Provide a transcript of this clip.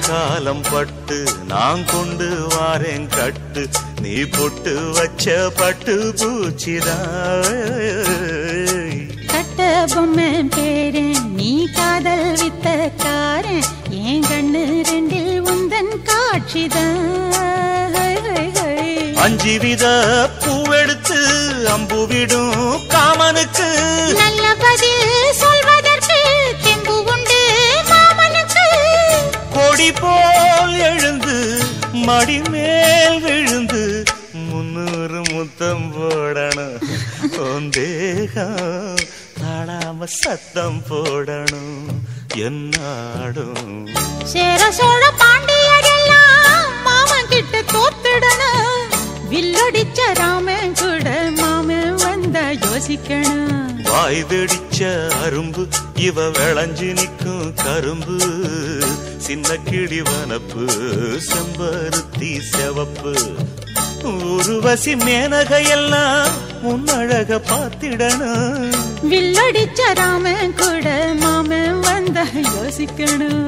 காலம் பட்டு நான் கொண்டு வாரேன் கட்டு. நீ பொட்டு வச்ச பட்டு பூச்சிதான் கட்ட பொம்மை பேரன் நீ காதல் வித்தக்காரன் என் கண்ணு ரெண்டில் உந்தன் காட்சிதான் அஞ்சு வித பூவெடுத்து அம்பு விடும் காமனுக்கு. நல்ல பதில் கொடி போல் எழுந்து மடி மேல் விழுந்து முன்னூறு முத்தம் போடணும். தேகம் தாழாம சத்தம் போடணும். என்னாடும்? சேர சோழ பாண்டியரெல்லாம் மாமன் கிட்ட தோத்துடணும். வில்லடிச்ச ராமன் கூட மாமன் வந்தா யோசிக்கணும். வாய் வெடிச்ச அரும்பு இவ விளைஞ்சு நிக்கும் கரும்பு. சின்ன கிளி வனப்பு செம்பருத்தி செவப்பு. உருவசி மேனகையெல்லாம் முன்னழக பார்த்திடணும். வில்லடிச்ச ராமன் கூட மாமன் வந்த யோசிக்கணும்.